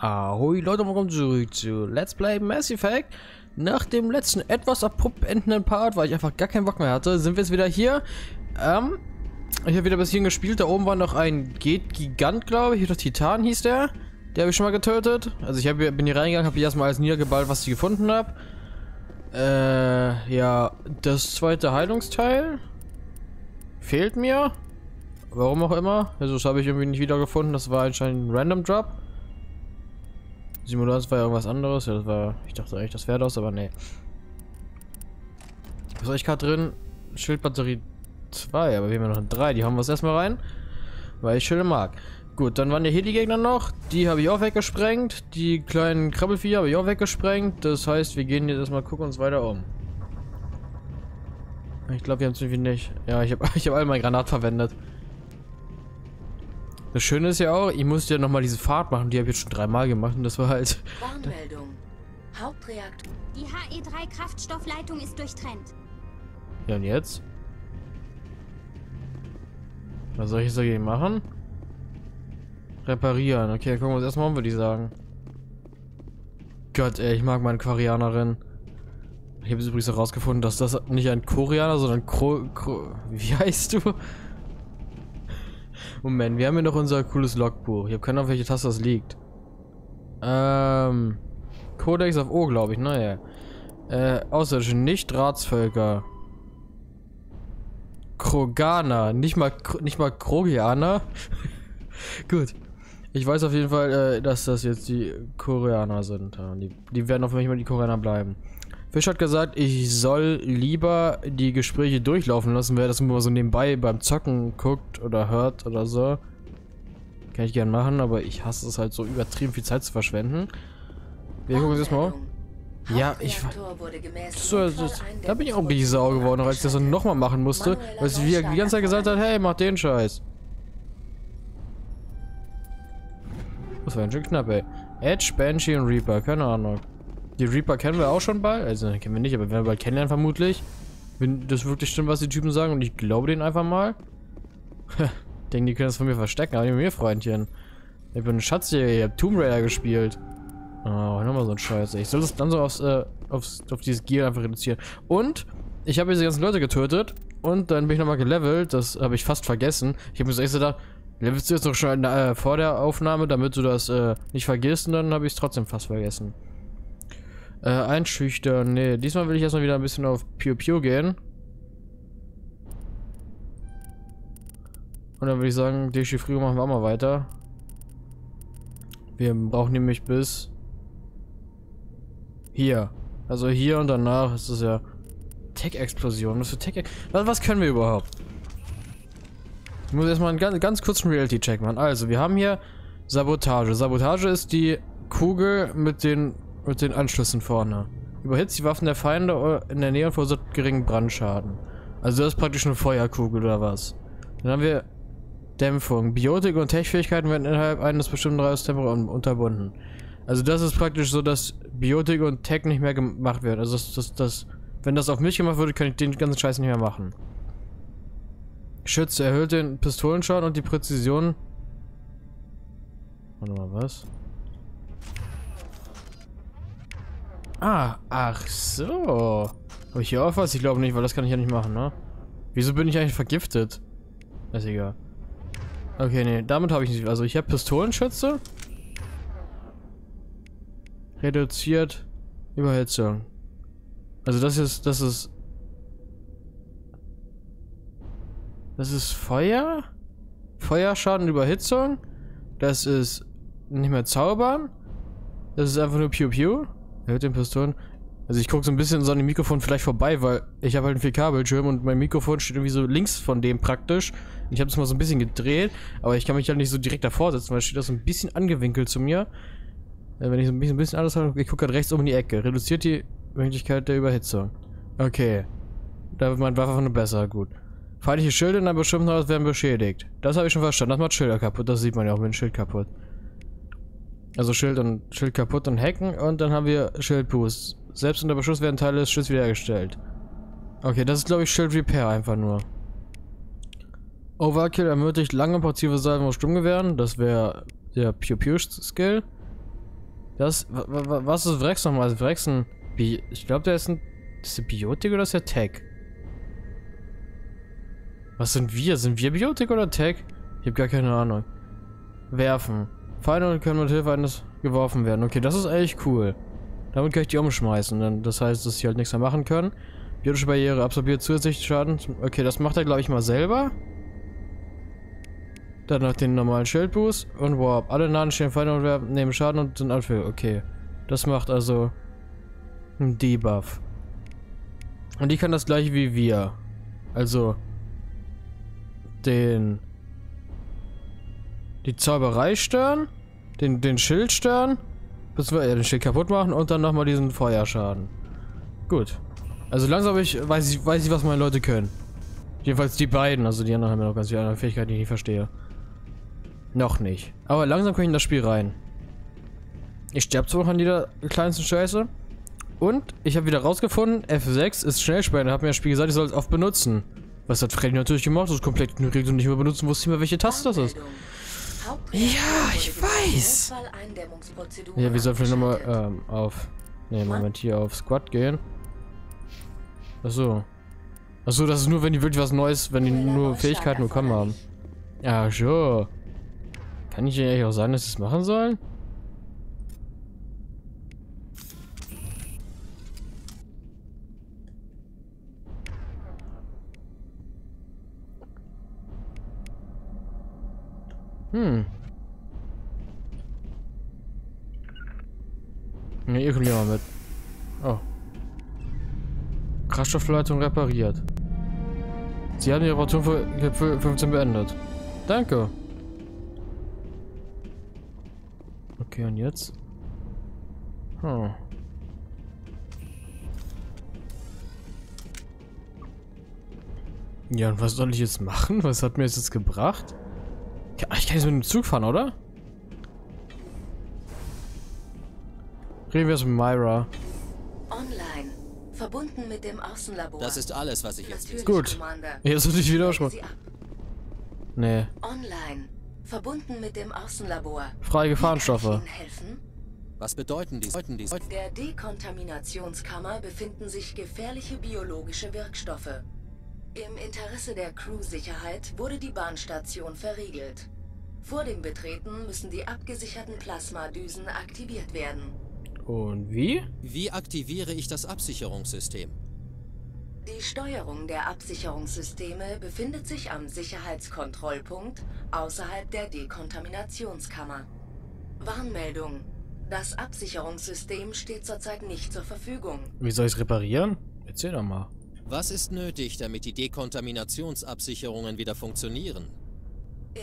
Ahoi Leute, willkommen zurück zu Let's Play Mass Effect. Nach dem letzten etwas abrupt endenden Part, weil ich einfach gar keinen Bock mehr hatte, sind wir jetzt wieder hier. Ähm, ich habe wieder bis hierhin gespielt. Da oben war noch ein Gigant, glaube ich. Oder Titan hieß der. Der habe ich schon mal getötet. Also ich hab, bin hier reingegangen, habe hier erstmal alles niedergeballt, was ich gefunden habe. Äh, ja, das zweite Heilungsteil fehlt mir. Warum auch immer. Also das habe ich irgendwie nicht wiedergefunden. Das war anscheinend ein Random Drop. Simulanz war ja irgendwas anderes. Ja, das war. Ich dachte eigentlich, das wäre das, aber nee. Was habe ich gerade drin? Schildbatterie 2, aber wir haben ja noch 3. Die haben wir erstmal rein. Weil ich Schilde mag. Gut, dann waren ja hier die Gegner noch. Die habe ich auch weggesprengt. Die kleinen Krabbelviecher habe ich auch weggesprengt. Das heißt, wir gehen jetzt erstmal gucken uns weiter um. Ich glaube, wir haben es irgendwie nicht. Ja, ich habe ich hab all meine Granat verwendet. Das Schöne ist ja auch, ich musste ja nochmal diese Fahrt machen, die habe ich jetzt schon dreimal gemacht und das war halt... Warnmeldung. Hauptreaktor. Die HE3-Kraftstoffleitung ist durchtrennt. Ja und jetzt? Was soll ich jetzt dagegen machen? Reparieren. Okay, dann gucken wir uns erstmal um, würde ich sagen. Gott, ey, ich mag meine Quarianerin. Ich habe übrigens herausgefunden, dass das nicht ein Koreaner, sondern Kro... Kro wie heißt du? Moment, wir haben hier noch unser cooles Logbuch. Ich habe keine Ahnung, welche Taste das liegt. Ähm... Codex auf O, glaube ich, naja. Äh, außerirdische Nicht-Ratsvölker. Kroganer, nicht mal, nicht mal Krogianer. Gut. Ich weiß auf jeden Fall, äh, dass das jetzt die Koreaner sind. Die, die werden auf jeden Fall die Koreaner bleiben. Fisch hat gesagt, ich soll lieber die Gespräche durchlaufen lassen, wer das immer so nebenbei beim Zocken guckt oder hört oder so. Kann ich gern machen, aber ich hasse es halt so übertrieben viel Zeit zu verschwenden. Wir gucken uns das mal Ja, ich so, das, Da bin ich auch richtig sauer geworden, als ich das dann nochmal machen musste, weil sie die ganze Zeit gesagt hat, hey, mach den Scheiß. Das war ein schön knapp, ey. Edge, Banshee und Reaper, keine Ahnung. Die Reaper kennen wir auch schon bald. Also, kennen wir nicht, aber werden wir bald kennenlernen vermutlich. Wenn das wirklich stimmt, was die Typen sagen und ich glaube denen einfach mal. Denken, die können das von mir verstecken, aber nicht mit mir, Freundchen. Ich bin ein Schatzjäger, ich hab Tomb Raider gespielt. Oh, nochmal so ein Scheiß. Ich soll das dann so aufs, äh, aufs, auf dieses Gear einfach reduzieren. Und ich habe diese ganzen Leute getötet und dann bin ich nochmal gelevelt. Das habe ich fast vergessen. Ich habe mir so echt gedacht, levelst du jetzt noch schon äh, vor der Aufnahme, damit du das äh, nicht vergisst und dann habe ich es trotzdem fast vergessen. Äh, einschüchtern. Nee, diesmal will ich erstmal wieder ein bisschen auf Pew Pew gehen. Und dann würde ich sagen, Dechiffrierung machen wir auch mal weiter. Wir brauchen nämlich bis hier. Also hier und danach ist es ja Tech-Explosion. Was für Tech... Was, was können wir überhaupt? Ich muss erstmal einen ganz, ganz kurzen Reality-Check machen. Also, wir haben hier Sabotage. Sabotage ist die Kugel mit den mit den Anschlüssen vorne. Überhitzt die Waffen der Feinde in der Nähe und verursacht geringen Brandschaden. Also das ist praktisch eine Feuerkugel oder was. Dann haben wir Dämpfung. Biotik und Tech-Fähigkeiten werden innerhalb eines bestimmten Radiustemperatur unterbunden. Also das ist praktisch so, dass Biotik und Tech nicht mehr gemacht werden. Also das, das, das, wenn das auf mich gemacht würde, kann ich den ganzen Scheiß nicht mehr machen. Schütze erhöht den Pistolenschaden und die Präzision. Warte mal, was? Ah, ach so. Habe ich hier auch was? Ich glaube nicht, weil das kann ich ja nicht machen, ne? Wieso bin ich eigentlich vergiftet? Ist egal. Okay, nee, damit habe ich nicht. Also ich habe Pistolenschütze. Reduziert Überhitzung. Also das ist, das ist... Das ist Feuer? Feuerschaden, Überhitzung. Das ist nicht mehr Zaubern. Das ist einfach nur Pew Pew. Erhöht den Pistolen. Also ich gucke so ein bisschen so an dem Mikrofon vielleicht vorbei, weil ich habe halt einen 4K-Bildschirm und mein Mikrofon steht irgendwie so links von dem praktisch. Ich habe es mal so ein bisschen gedreht, aber ich kann mich halt nicht so direkt davor setzen, weil steht da so ein bisschen angewinkelt zu mir. Äh, wenn ich so ein bisschen, ein anders habe, ich gucke gerade rechts um die Ecke. Reduziert die Möglichkeit der Überhitzung. Okay. Da wird mein Waffe nur besser, gut. Feindliche Schilde in einem bestimmten Haus werden beschädigt. Das habe ich schon verstanden. Das macht Schilder kaputt. Das sieht man ja auch mit dem Schild kaputt. Also Schild und Schild kaputt und hacken und dann haben wir Schildboost. Selbst unter Beschuss werden Teile des Schilds wiederhergestellt. Okay, das ist glaube ich Schild Repair einfach nur. Overkill ermöglicht lange portive Salven aus Sturmgewehren. Das wäre der Pew Pew Skill. Das, wa- wa- was ist Vrex nochmal? Ist Vrex ein, Bi ich glaube, der ist ein, ist der Biotik oder ist der Tech? Was sind wir? Sind wir Biotik oder Tech? Ich habe gar keine Ahnung. Werfen. Feinde können mit Hilfe eines geworfen werden. Okay, das ist eigentlich cool. Damit kann ich die umschmeißen. Dann, das heißt, dass sie halt nichts mehr machen können. Biotische Barriere absorbiert zusätzlich Schaden. Okay, das macht er, glaube ich, mal selber. Dann noch den normalen Schildboost und Warp. Alle nahen stehen Feinde und nehmen Schaden und sind Anführer. Okay. Das macht also einen Debuff. Und die kann das gleiche wie wir. Also den die Zauberei stören, den, den Schild stören, bis wir ja, den Schild kaputt machen und dann nochmal diesen Feuerschaden. Gut. Also langsam ich, weiß ich, weiß ich, was meine Leute können. Jedenfalls die beiden, also die anderen haben ja noch ganz viele andere Fähigkeiten, die ich nicht verstehe. Noch nicht. Aber langsam komme ich in das Spiel rein. Ich sterbe zwar noch an jeder kleinsten Scheiße. Und ich habe wieder rausgefunden, F6 ist Schnellsperren. Hat mir das Spiel gesagt, ich soll es oft benutzen. Was hat Freddy natürlich gemacht, das ist komplett ignoriert und nicht mehr benutzen, wusste nicht mehr, welche Taste das ist. Ja, ich weiß. Ja, wir sollten vielleicht nochmal ähm, auf. Ne, Moment, hier auf Squad gehen. Achso. Achso, das ist nur, wenn die wirklich was Neues, wenn die nur Fähigkeiten bekommen haben. Ja, sure. Kann ich ja eigentlich auch sagen, dass sie es machen sollen? Hm. Ne, ihr kommt ja mal mit. Oh. Kraftstoffleitung repariert. Sie haben die Reparatur für, für 15 beendet. Danke. Okay, und jetzt? Hm. Ja, und was soll ich jetzt machen? Was hat mir das jetzt gebracht? Ich kann jetzt mit dem Zug fahren, oder? Reden wir jetzt mit Myra. Online. Verbunden mit dem Außenlabor. Das ist alles, was ich jetzt Gut. Commander. Jetzt muss ich wieder schon. Nee. Online. Verbunden mit dem Außenlabor. Freie Gefahrenstoffe. Was bedeuten die? Bedeuten die? Der Dekontaminationskammer befinden sich gefährliche biologische Wirkstoffe. Im Interesse der Crew-Sicherheit wurde die Bahnstation verriegelt. Vor dem Betreten müssen die abgesicherten Plasmadüsen aktiviert werden. Und wie? Wie aktiviere ich das Absicherungssystem? Die Steuerung der Absicherungssysteme befindet sich am Sicherheitskontrollpunkt außerhalb der Dekontaminationskammer. Warnmeldung. Das Absicherungssystem steht zurzeit nicht zur Verfügung. Wie soll ich es reparieren? Erzähl doch mal. Was ist nötig, damit die Dekontaminationsabsicherungen wieder funktionieren?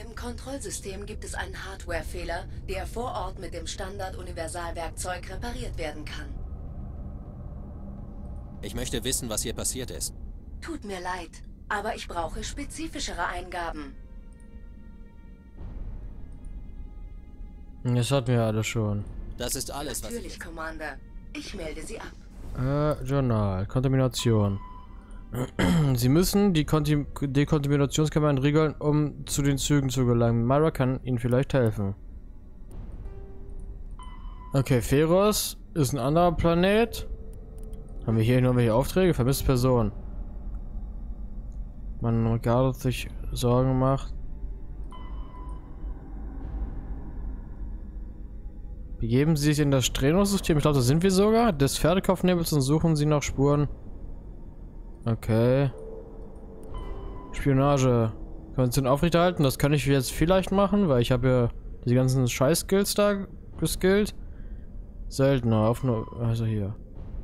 Im Kontrollsystem gibt es einen Hardwarefehler, der vor Ort mit dem Standard-Universalwerkzeug repariert werden kann. Ich möchte wissen, was hier passiert ist. Tut mir leid, aber ich brauche spezifischere Eingaben. Das hatten wir alles schon. Das ist alles, was ich Natürlich, Commander. Ich melde Sie ab. Äh, Journal. Kontamination. Sie müssen die Konti Dekontaminationskammer entriegeln, um zu den Zügen zu gelangen. Myra kann Ihnen vielleicht helfen. Okay, Feros ist ein anderer Planet. Haben wir hier noch welche Aufträge? Vermisste Person. Man Ricardo sich Sorgen macht. Begeben Sie sich in das Strenus-System. Ich glaube, da sind wir sogar. Des Pferdekopfnebels und suchen Sie nach Spuren. Okay. Spionage. Kondition aufrechterhalten. Das kann ich jetzt vielleicht machen, weil ich habe ja die ganzen Scheiß-Skills da geskillt. Seltener. Auf nur. Also hier.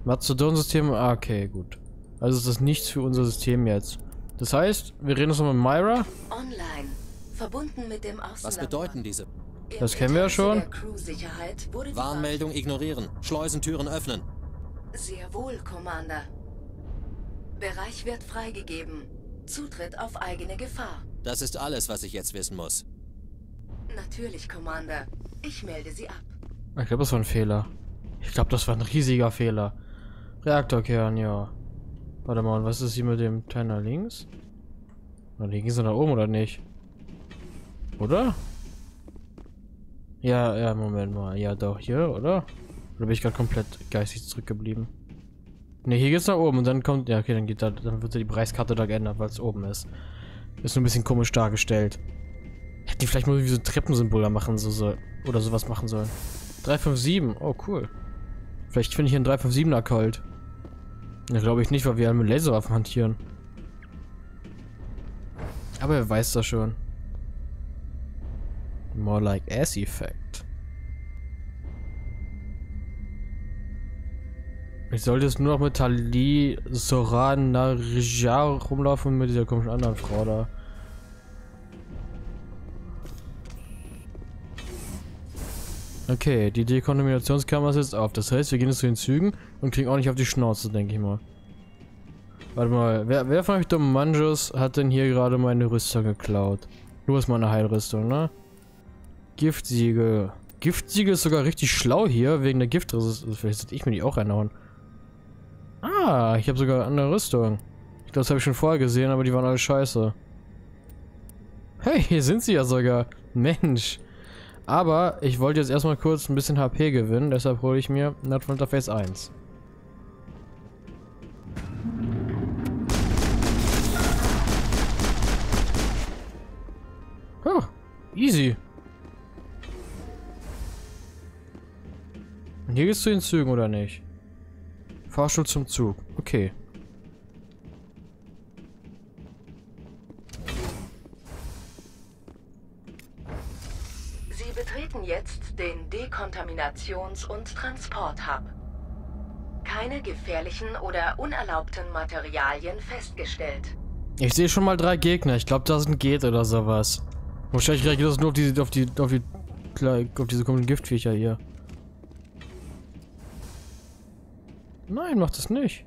Mastodon-System. Ah, okay, gut. Also ist das nichts für unser System jetzt. Das heißt, wir reden uns noch mit Myra. Online. Verbunden mit dem. Was bedeuten diese? Das kennen wir ja schon. Warnmeldung ignorieren. Schleusentüren öffnen. Sehr wohl, Commander. Bereich wird freigegeben. Zutritt auf eigene Gefahr. Das ist alles, was ich jetzt wissen muss. Natürlich, Commander. Ich melde Sie ab. Ich glaube, das war ein Fehler. Ich glaube, das war ein riesiger Fehler. Reaktorkern, ja. Warte mal, und was ist hier mit dem Teil nach links? Oder links sind nach oben oder nicht? Oder? Ja, ja, Moment mal. Ja, doch, hier, oder? Oder bin ich gerade komplett geistig zurückgeblieben? Ne, hier geht's nach oben und dann kommt. Ja, okay, dann geht da, dann wird die Preiskarte da geändert, weil es oben ist. Ist nur ein bisschen komisch dargestellt. Hätten die vielleicht mal wie so ein Treppensymbol da machen so, so oder sowas machen sollen. 357, oh cool. Vielleicht finde ich hier einen 357er Colt. Ja, glaube ich nicht, weil wir ja mit Laserwaffen hantieren. Aber wer weiß das schon. More like ass effect. Ich sollte jetzt nur noch mit Tali Soran Narjar rumlaufen mit dieser komischen anderen Frau da. Okay, die Dekontaminationskammer ist jetzt auf. Das heißt, wir gehen jetzt zu den Zügen und kriegen auch nicht auf die Schnauze, denke ich mal. Warte mal, wer, wer von euch dummen Manjus hat denn hier gerade meine Rüstung geklaut? Nur ist meine Heilrüstung, ne? Giftsiegel. Giftsiegel ist sogar richtig schlau hier, wegen der Giftresistenz. Vielleicht sollte ich mir die auch reinhauen. Ah, ich habe sogar eine andere Rüstung. Ich glaube, das habe ich schon vorher gesehen, aber die waren alle scheiße. Hey, hier sind sie ja sogar. Mensch. Aber ich wollte jetzt erstmal kurz ein bisschen HP gewinnen, deshalb hole ich mir Netflix Interface 1. Oh, easy. Und hier gehst du in Zügen, oder nicht? Fahrstuhl zum Zug. Okay. Sie betreten jetzt den Dekontaminations- und Transport-Hub. Keine gefährlichen oder unerlaubten Materialien festgestellt. Ich sehe schon mal drei Gegner. Ich glaube, da sind Geht oder sowas. Wahrscheinlich reagiert das nur auf die, auf die, auf die, auf diese komischen Giftviecher hier. Nein, macht es nicht.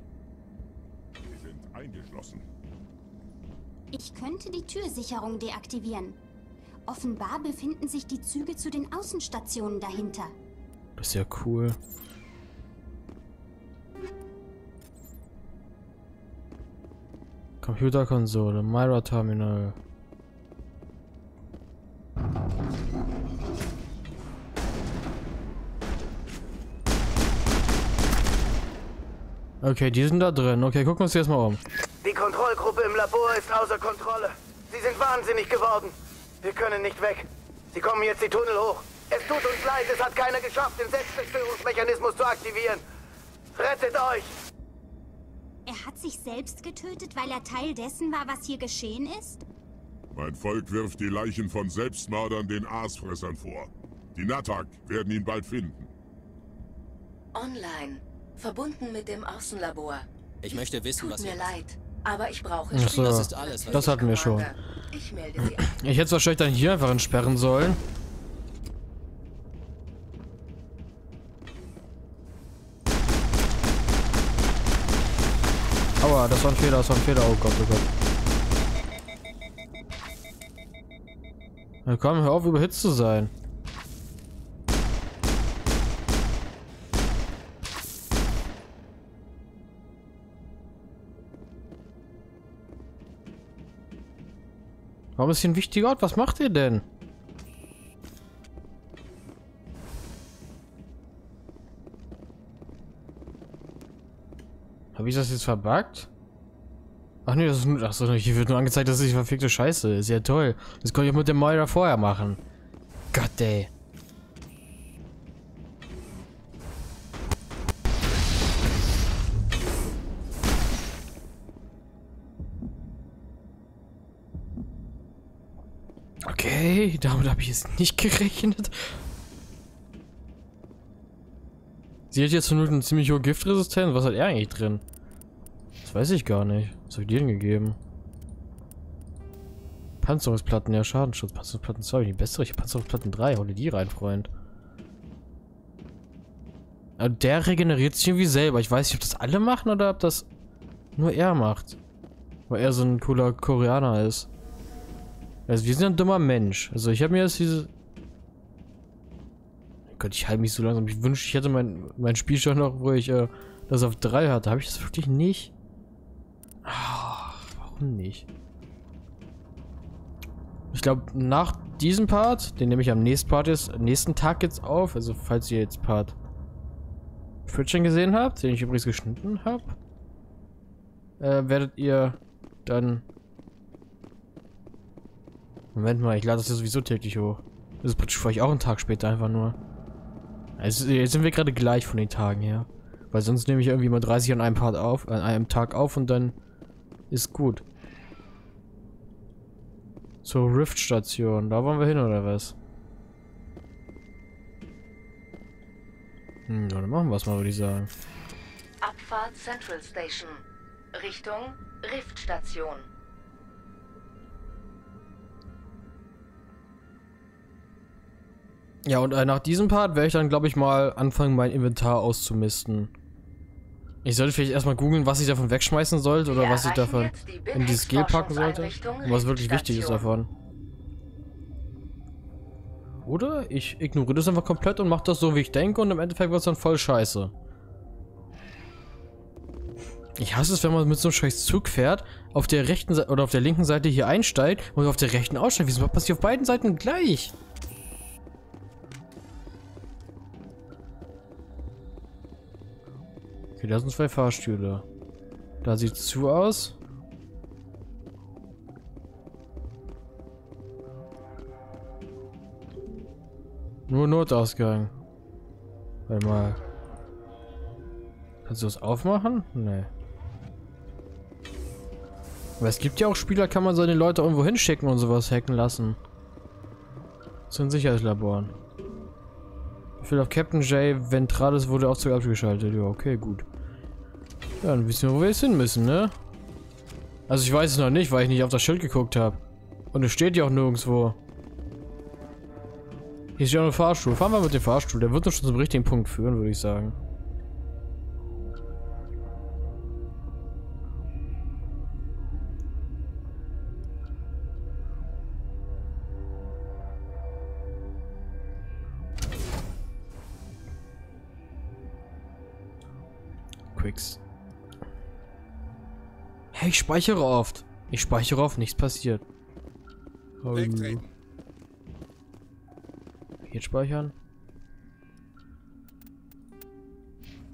Sie sind eingeschlossen. Ich könnte die Türsicherung deaktivieren. Offenbar befinden sich die Züge zu den Außenstationen dahinter. Das ist ja cool. Computerkonsole, Myra Terminal. Okay, die sind da drin. Okay, gucken wir uns die erstmal um. Die Kontrollgruppe im Labor ist außer Kontrolle. Sie sind wahnsinnig geworden. Wir können nicht weg. Sie kommen jetzt die Tunnel hoch. Es tut uns leid, es hat keiner geschafft, den Selbstzerstörungsmechanismus zu aktivieren. Rettet euch! Er hat sich selbst getötet, weil er Teil dessen war, was hier geschehen ist? Mein Volk wirft die Leichen von Selbstmördern den Aasfressern vor. Die Natak werden ihn bald finden. Online. Verbunden mit dem Außenlabor. Ich möchte wissen, Tut was mir leid, aber ich brauche Ach so. Das ist alles, was Das hatten wir schon. Ich melde Sie an. Ich hätte es wahrscheinlich dann hier einfach entsperren sollen. Aua, das war ein Fehler, das war ein Fehler. Oh Gott, oh Gott. Na komm, hör auf, überhitzt zu sein. Warum ist hier ein wichtiger Ort? Was macht ihr denn? Habe ich das jetzt verbuggt? Ach nee, das ist nur. Achso, hier wird nur angezeigt, dass ich verfickte Scheiße ist. Ja toll. Das konnte ich auch mit dem Moira vorher machen. Gott ey. Okay, damit habe ich jetzt nicht gerechnet. Sie hat jetzt nur eine ziemlich hohe Giftresistenz. Was hat er eigentlich drin? Das weiß ich gar nicht. Was habe ich dir denn gegeben? Panzerungsplatten, ja, Schadenschutz. Panzerungsplatten 2, die bessere. Ich habe Panzerungsplatten 3. Hau dir die rein, Freund. Aber der regeneriert sich irgendwie selber. Ich weiß nicht, ob das alle machen oder ob das nur er macht. Weil er so ein cooler Koreaner ist. Also wir sind ein dummer Mensch. Also ich habe mir jetzt diese... Gott, ich halte mich so langsam. Ich wünschte, ich hätte mein, mein Spiel schon noch, wo ich äh, das auf 3 hatte. Habe ich das wirklich nicht? Ach, warum nicht? Ich glaube, nach diesem Part, den nehme ich am nächsten Part jetzt, nächsten Tag jetzt auf, also falls ihr jetzt Part 14 gesehen habt, den ich übrigens geschnitten habe, äh, werdet ihr dann... Moment mal, ich lade das ja sowieso täglich hoch. Das ist praktisch für euch auch ein Tag später einfach nur. Also jetzt sind wir gerade gleich von den Tagen her. Weil sonst nehme ich irgendwie mal 30 an einem Part auf, an einem Tag auf und dann ist gut. Zur Rift-Station. Da wollen wir hin, oder was? Hm, dann machen wir es mal, würde ich sagen. Abfahrt Central Station. Richtung Riftstation. Ja, und äh, nach diesem Part werde ich dann, glaube ich, mal anfangen, mein Inventar auszumisten. Ich sollte vielleicht erstmal googeln, was ich davon wegschmeißen sollte oder Wir was ich davon die in dieses Gel packen sollte. Und was wirklich wichtig ist davon. Oder ich ignoriere das einfach komplett und mache das so, wie ich denke und im Endeffekt wird es dann voll scheiße. Ich hasse es, wenn man mit so einem scheiß Zug fährt, auf der rechten Seite oder auf der linken Seite hier einsteigt und auf der rechten aussteigt. Wieso passiert auf beiden Seiten gleich? Okay, da sind zwei Fahrstühle. Da sieht's zu aus. Nur Notausgang. Warte mal. Kannst du das aufmachen? Nee. Aber es gibt ja auch Spieler, kann man seine Leute irgendwo hinschicken und sowas hacken lassen. Zu den Sicherheitslaboren. Befehl auf Captain J. Ventrales wurde Aufzug abgeschaltet. Ja, okay, gut. Ja, dann wissen wir, wo wir jetzt hin müssen, ne? Also ich weiß es noch nicht, weil ich nicht auf das Schild geguckt habe. Und es steht ja auch nirgendwo. Hier ist ja auch ein Fahrstuhl. Fahren wir mit dem Fahrstuhl. Der wird uns schon zum richtigen Punkt führen, würde ich sagen. Quicks. Hey, ich speichere oft. Ich speichere oft, nichts passiert. Hallo. Wegtreten. Jetzt speichern.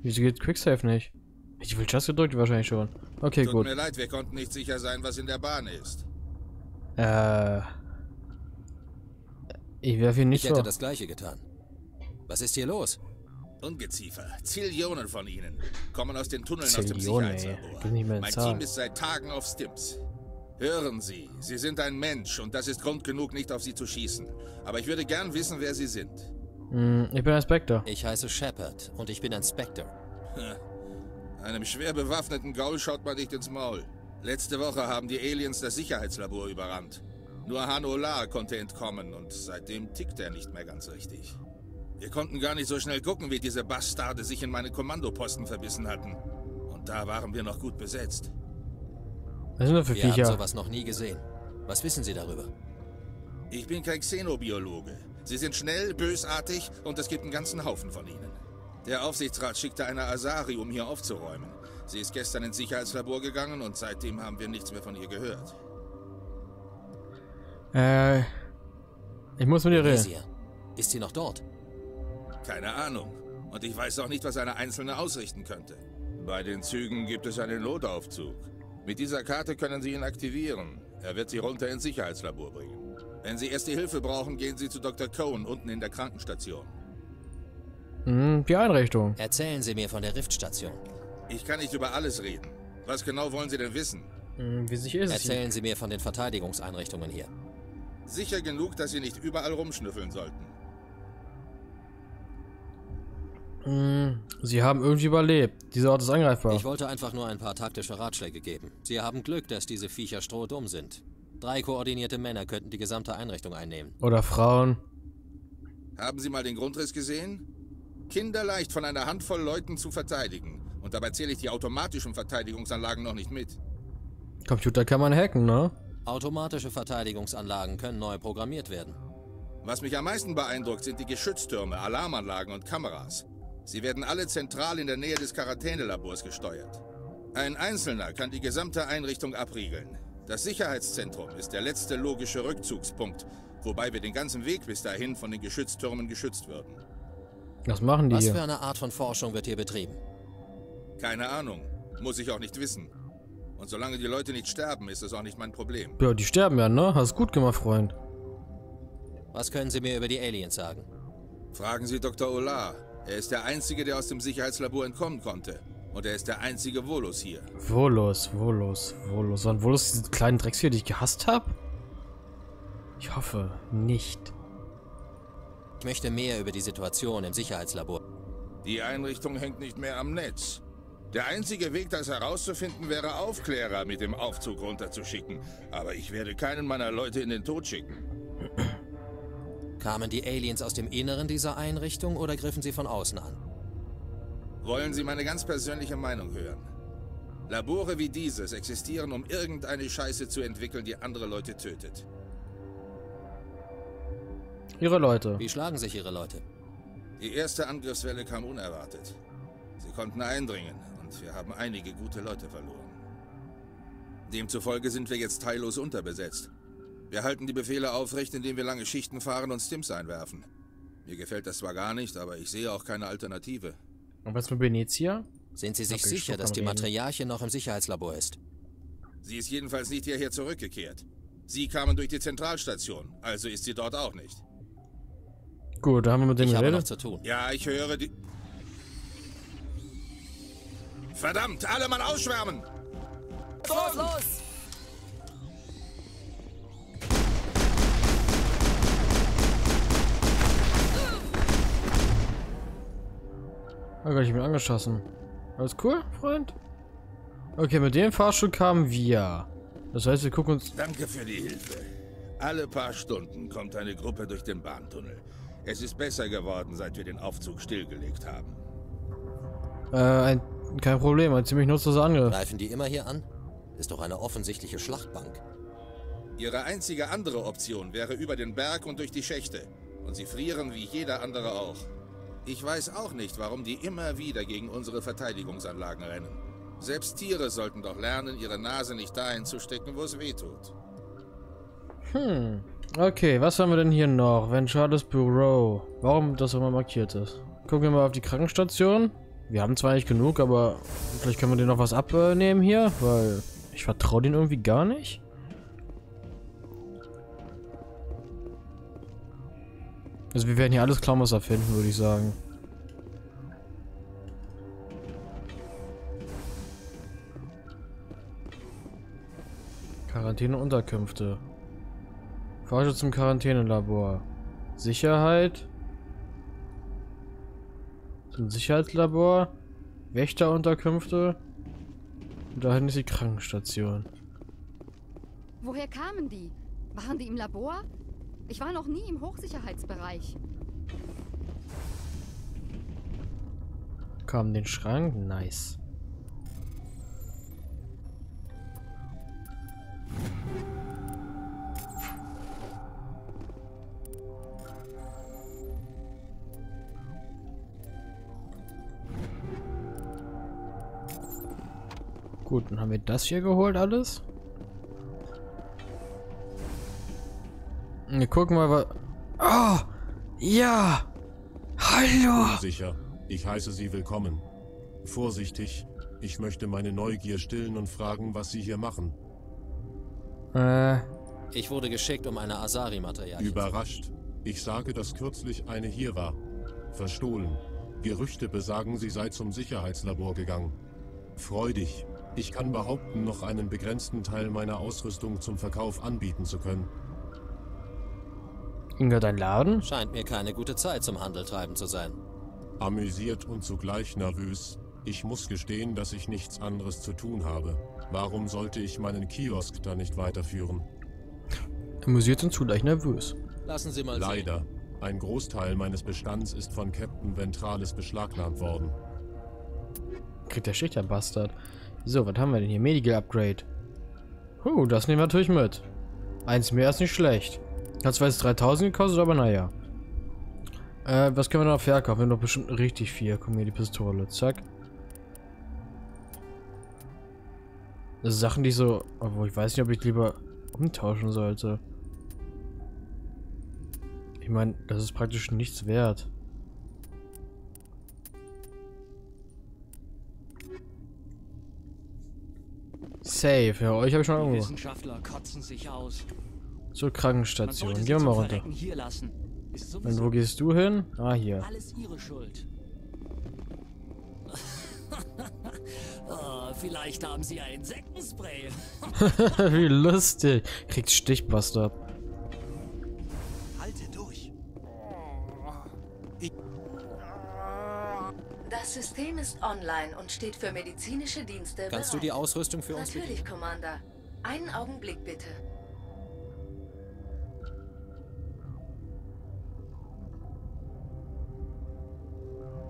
Wieso geht Quicksave nicht? Ich will Just gedrückt wahrscheinlich schon. Okay, Tut gut. mir leid, wir konnten nicht sicher sein, was in der Bahn ist. Äh. Ich werfe ihn nicht Ich hätte so. das gleiche getan. Was ist hier los? Ungeziefer. Zillionen von ihnen. Kommen aus den Tunneln aus dem Zillionen. Sicherheitslabor. Mein Zahlen. Team ist seit Tagen auf Stims. Hören Sie, Sie sind ein Mensch und das ist Grund genug, nicht auf Sie zu schießen. Aber ich würde gern wissen, wer Sie sind. Hm, ich bin ein Spectre. Ich heiße Shepard und ich bin ein Spectre. Einem schwer bewaffneten Gaul schaut man nicht ins Maul. Letzte Woche haben die Aliens das Sicherheitslabor überrannt. Nur Han Olar konnte entkommen und seitdem tickt er nicht mehr ganz richtig. Wir konnten gar nicht so schnell gucken, wie diese Bastarde sich in meine Kommandoposten verbissen hatten. Und da waren wir noch gut besetzt. Was sind das für Wir haben Viecher? sowas noch nie gesehen. Was wissen Sie darüber? Ich bin kein Xenobiologe. Sie sind schnell, bösartig und es gibt einen ganzen Haufen von ihnen. Der Aufsichtsrat schickte eine Asari, um hier aufzuräumen. Sie ist gestern ins Sicherheitslabor gegangen und seitdem haben wir nichts mehr von ihr gehört. Äh. Ich muss mit dir reden. Ist sie noch dort? Keine Ahnung. Und ich weiß auch nicht, was eine Einzelne ausrichten könnte. Bei den Zügen gibt es einen Notaufzug. Mit dieser Karte können Sie ihn aktivieren. Er wird Sie runter ins Sicherheitslabor bringen. Wenn Sie erste Hilfe brauchen, gehen Sie zu Dr. Cohn unten in der Krankenstation. Hm, die Einrichtung. Erzählen Sie mir von der Riftstation. Ich kann nicht über alles reden. Was genau wollen Sie denn wissen? Hm, wie sicher ist es? Erzählen Sie mir von den Verteidigungseinrichtungen hier. Sicher genug, dass Sie nicht überall rumschnüffeln sollten. Sie haben irgendwie überlebt. Dieser Ort ist angreifbar. Ich wollte einfach nur ein paar taktische Ratschläge geben. Sie haben Glück, dass diese Viecher strohdumm sind. Drei koordinierte Männer könnten die gesamte Einrichtung einnehmen. Oder Frauen. Haben Sie mal den Grundriss gesehen? Kinderleicht von einer Handvoll Leuten zu verteidigen. Und dabei zähle ich die automatischen Verteidigungsanlagen noch nicht mit. Computer kann man hacken, ne? Automatische Verteidigungsanlagen können neu programmiert werden. Was mich am meisten beeindruckt, sind die Geschütztürme, Alarmanlagen und Kameras. Sie werden alle zentral in der Nähe des Quarantänelabors gesteuert. Ein Einzelner kann die gesamte Einrichtung abriegeln. Das Sicherheitszentrum ist der letzte logische Rückzugspunkt, wobei wir den ganzen Weg bis dahin von den Geschütztürmen geschützt würden. Was machen die Was hier? für eine Art von Forschung wird hier betrieben? Keine Ahnung. Muss ich auch nicht wissen. Und solange die Leute nicht sterben, ist es auch nicht mein Problem. Ja, die sterben ja, ne? Hast gut gemacht, Freund. Was können Sie mir über die Aliens sagen? Fragen Sie Dr. Olar. Er ist der Einzige, der aus dem Sicherheitslabor entkommen konnte. Und er ist der einzige Volus hier. Volos, Volos, Volos. Waren Volos diese kleinen Drecksvieh, die ich gehasst habe? Ich hoffe nicht. Ich möchte mehr über die Situation im Sicherheitslabor. Die Einrichtung hängt nicht mehr am Netz. Der einzige Weg, das herauszufinden, wäre Aufklärer mit dem Aufzug runterzuschicken. Aber ich werde keinen meiner Leute in den Tod schicken. Kamen die Aliens aus dem Inneren dieser Einrichtung oder griffen sie von außen an? Wollen Sie meine ganz persönliche Meinung hören? Labore wie dieses existieren, um irgendeine Scheiße zu entwickeln, die andere Leute tötet. Ihre Leute. Wie schlagen sich Ihre Leute? Die erste Angriffswelle kam unerwartet. Sie konnten eindringen und wir haben einige gute Leute verloren. Demzufolge sind wir jetzt teillos unterbesetzt. Wir halten die Befehle aufrecht, indem wir lange Schichten fahren und Stims einwerfen. Mir gefällt das zwar gar nicht, aber ich sehe auch keine Alternative. Und was mit Benezia? Sind Sie sich sicher, dass die Reden. Matriarchin noch im Sicherheitslabor ist? Sie ist jedenfalls nicht hierher zurückgekehrt. Sie kamen durch die Zentralstation, also ist sie dort auch nicht. Gut, da haben wir mit denen Ich habe noch zu tun. Ja, ich höre die... Verdammt, alle Mann ausschwärmen! Los, los! Oh Gott, ich bin angeschossen. Alles cool, Freund? Okay, mit dem Fahrstuhl kamen wir. Das heißt, wir gucken uns... Danke für die Hilfe. Alle paar Stunden kommt eine Gruppe durch den Bahntunnel. Es ist besser geworden, seit wir den Aufzug stillgelegt haben. Äh, ein, kein Problem, ein ziemlich nutzloser Angriff. Greifen die immer hier an? Ist doch eine offensichtliche Schlachtbank. Ihre einzige andere Option wäre über den Berg und durch die Schächte. Und sie frieren wie jeder andere auch. Ich weiß auch nicht, warum die immer wieder gegen unsere Verteidigungsanlagen rennen. Selbst Tiere sollten doch lernen, ihre Nase nicht dahin zu stecken, wo es weh tut. Hm. Okay, was haben wir denn hier noch? Ventrales Bureau. Warum das immer markiert ist. Gucken wir mal auf die Krankenstation. Wir haben zwar nicht genug, aber vielleicht können wir denen noch was abnehmen hier, weil ich vertraue denen irgendwie gar nicht. Also wir werden hier alles Klaumwasser finden, würde ich sagen. Quarantäneunterkünfte. Forscher zum Quarantänelabor. Sicherheit. Zum Sicherheitslabor. Wächterunterkünfte. Und da hinten ist die Krankenstation. Woher kamen die? Waren die im Labor? Ich war noch nie im Hochsicherheitsbereich. Kam den Schrank. Nice. Gut, dann haben wir das hier geholt alles. Wir gucken mal, was... Oh! Ja! Hallo! Sicher. Ich heiße Sie willkommen. Vorsichtig. Ich möchte meine Neugier stillen und fragen, was Sie hier machen. Äh, Ich wurde geschickt, um eine Asari-Material. Überrascht. Ich sage, dass kürzlich eine hier war. Verstohlen. Gerüchte besagen, sie sei zum Sicherheitslabor gegangen. Freudig. Ich kann behaupten, noch einen begrenzten Teil meiner Ausrüstung zum Verkauf anbieten zu können. Inga, dein Laden? Scheint mir keine gute Zeit zum Handel treiben zu sein. Amüsiert und zugleich nervös. Ich muss gestehen, dass ich nichts anderes zu tun habe. Warum sollte ich meinen Kiosk da nicht weiterführen? Amüsiert und zugleich nervös. Lassen Sie mal Leider. Ein Großteil meines Bestands ist von Captain Ventralis beschlagnahmt worden. Kriegt der Schicht, der Bastard. So, was haben wir denn hier? Medical Upgrade. Huh, das nehmen wir natürlich mit. Eins mehr ist nicht schlecht. Hat zwar jetzt 3000 gekostet, aber naja. Äh, was können wir noch verkaufen? Wir haben doch bestimmt richtig viel. Guck mir die Pistole. Zack. Das sind Sachen, die so... Obwohl, ich weiß nicht, ob ich lieber umtauschen sollte. Ich meine, das ist praktisch nichts wert. Safe, ja, euch habe ich schon irgendwo. Wissenschaftler kotzen sich aus. Zur Krankenstation. Gehen wir mal runter. Verrecken hier lassen. Ist Und wo gehst du hin? Ah, hier. alles ihre Schuld. oh, vielleicht haben sie ein Insektenspray. Wie lustig. Kriegt Stichbastard. Halte durch. Das System ist online und steht für medizinische Dienste Kannst du bereit. die Ausrüstung für uns bedienen? Natürlich, Commander. Einen Augenblick bitte.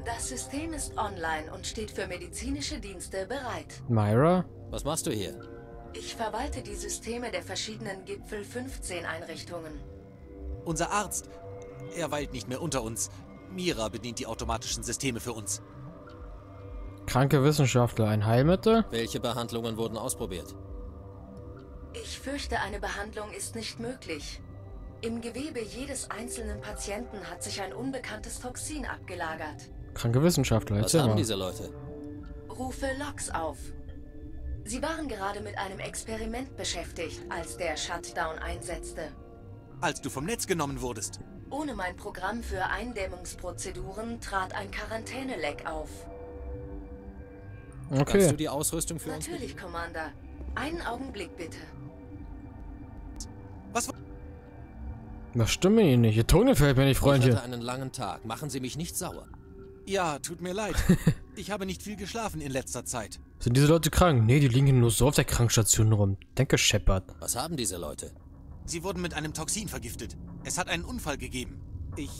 Das System ist online und steht für medizinische Dienste bereit. Myra? Was machst du hier? Ich verwalte die Systeme der verschiedenen Gipfel 15 Einrichtungen. Unser Arzt. Er weilt nicht mehr unter uns. Mira bedient die automatischen Systeme für uns. Kranke Wissenschaftler. Ein Heilmittel? Welche Behandlungen wurden ausprobiert? Ich fürchte, eine Behandlung ist nicht möglich. Im Gewebe jedes einzelnen Patienten hat sich ein unbekanntes Toxin abgelagert. Kranke Wissenschaftler. Was haben mal. diese Leute? Rufe Loks auf. Sie waren gerade mit einem Experiment beschäftigt, als der Shutdown einsetzte. Als du vom Netz genommen wurdest. Ohne mein Programm für Eindämmungsprozeduren trat ein Quarantäneleck auf. Kannst du Okay. die Ausrüstung für uns Natürlich, Commander. Einen Augenblick bitte. Was stimmt mit Ihnen nicht? Ihr Ton gefällt mir nicht, Ich Freundchen. hatte einen langen Tag. Machen Sie mich nicht sauer. Ja, tut mir leid. Ich habe nicht viel geschlafen in letzter Zeit. Sind diese Leute krank? Nee, die liegen hier nur so auf der Krankstation rum. Denke, Shepard. Was haben diese Leute? Sie wurden mit einem Toxin vergiftet. Es hat einen Unfall gegeben. Ich.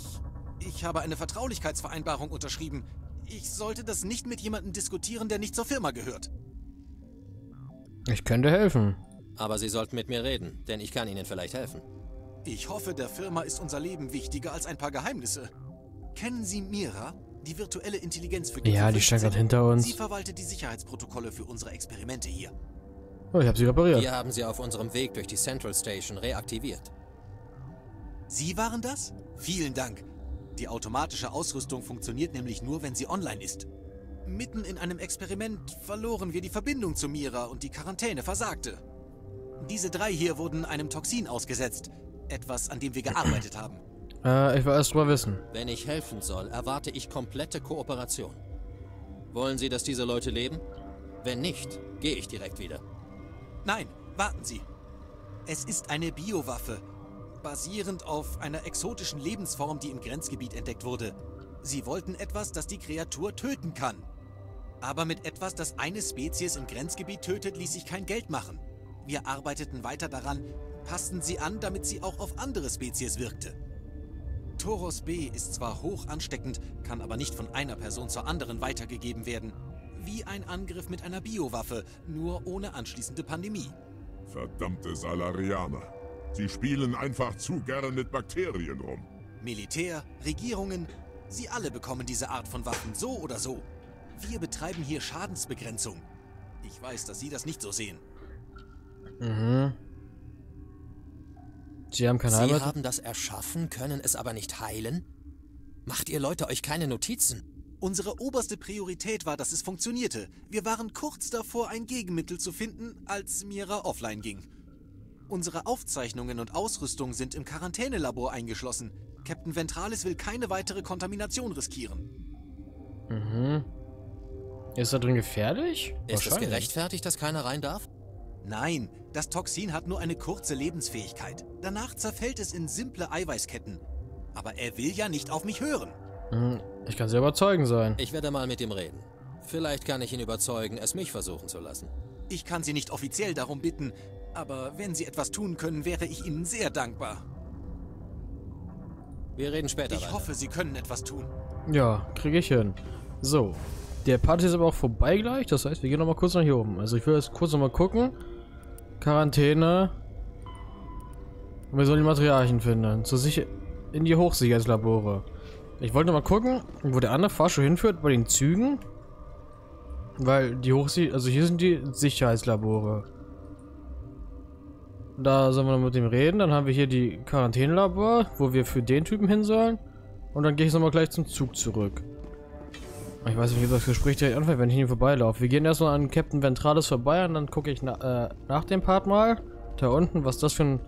Ich habe eine Vertraulichkeitsvereinbarung unterschrieben. Ich sollte das nicht mit jemandem diskutieren, der nicht zur Firma gehört. Ich könnte helfen. Aber Sie sollten mit mir reden, denn ich kann Ihnen vielleicht helfen. Ich hoffe, der Firma ist unser Leben wichtiger als ein paar Geheimnisse. Kennen Sie Mira, die virtuelle Intelligenz für Ja, die stand 15? gerade hinter uns. Sie verwaltet die Sicherheitsprotokolle für unsere Experimente hier. Oh, ich habe sie repariert. Wir haben sie auf unserem Weg durch die Central Station reaktiviert. Sie waren das? Vielen Dank. Die automatische Ausrüstung funktioniert nämlich nur, wenn sie online ist. Mitten in einem Experiment verloren wir die Verbindung zu Mira und die Quarantäne versagte. Diese drei hier wurden einem Toxin ausgesetzt. Etwas, an dem wir gearbeitet haben. Äh, ich will erst drüber wissen. Wenn ich helfen soll, erwarte ich komplette Kooperation. Wollen Sie, dass diese Leute leben? Wenn nicht, gehe ich direkt wieder. Nein, warten Sie. Es ist eine Biowaffe, basierend auf einer exotischen Lebensform, die im Grenzgebiet entdeckt wurde. Sie wollten etwas, das die Kreatur töten kann. Aber mit etwas, das eine Spezies im Grenzgebiet tötet, ließ sich kein Geld machen. Wir arbeiteten weiter daran, passten sie an, damit sie auch auf andere Spezies wirkte. Toros B ist zwar hoch ansteckend, kann aber nicht von einer Person zur anderen weitergegeben werden. Wie ein Angriff mit einer Biowaffe, nur ohne anschließende Pandemie. Verdammte Salarianer. Sie spielen einfach zu gern mit Bakterien rum. Militär, Regierungen, sie alle bekommen diese Art von Waffen so oder so. Wir betreiben hier Schadensbegrenzung. Ich weiß, dass Sie das nicht so sehen. Mhm. Sie haben keine Sie Heimat? haben das erschaffen, können es aber nicht heilen? Macht ihr Leute euch keine Notizen? Unsere oberste Priorität war, dass es funktionierte. Wir waren kurz davor, ein Gegenmittel zu finden, als Mira offline ging. Unsere Aufzeichnungen und Ausrüstung sind im Quarantänelabor eingeschlossen. Captain Ventralis will keine weitere Kontamination riskieren. Mhm. Ist da drin gefährlich? Ist es gerechtfertigt, dass keiner rein darf? Nein, das Toxin hat nur eine kurze Lebensfähigkeit. Danach zerfällt es in simple Eiweißketten. Aber er will ja nicht auf mich hören. Mhm. Ich kann sehr überzeugend sein. Ich werde mal mit ihm reden. Vielleicht kann ich ihn überzeugen, es mich versuchen zu lassen. Ich kann Sie nicht offiziell darum bitten, aber wenn Sie etwas tun können, wäre ich Ihnen sehr dankbar. Wir reden später Ich weiter. hoffe, Sie können etwas tun. Ja, kriege ich hin. So. Der Part ist aber auch vorbei gleich. Das heißt, wir gehen nochmal kurz nach hier oben. Also ich will jetzt kurz nochmal gucken. Quarantäne. Und wir sollen die Materialien finden. Zur Sicher in die Hochsicherheitslabore. Ich wollte mal gucken, wo der andere Fahrstuhl hinführt, bei den Zügen. Weil die Hochsie... Also hier sind die Sicherheitslabore. Da sollen wir mit dem reden. Dann haben wir hier die Quarantänelabor, wo wir für den Typen hin sollen. Und dann gehe ich nochmal gleich zum Zug zurück. Ich weiß nicht, wie das Gespräch direkt anfängt, wenn ich hier vorbeilaufe. Wir gehen erstmal an Captain Ventralis vorbei und dann gucke ich na, äh, nach dem Part mal. Da unten, was das für ein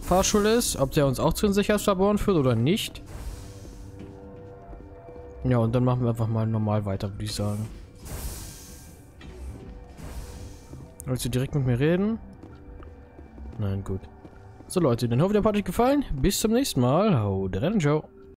Fahrschul ist. Ob der uns auch zu den Sicherheitslaboren führt oder nicht. Ja, und dann machen wir einfach mal normal weiter, würde ich sagen. Willst du direkt mit mir reden? Nein, gut. So Leute, dann hoffe ich, der Part hat euch gefallen. Bis zum nächsten Mal. Haut rein, ciao.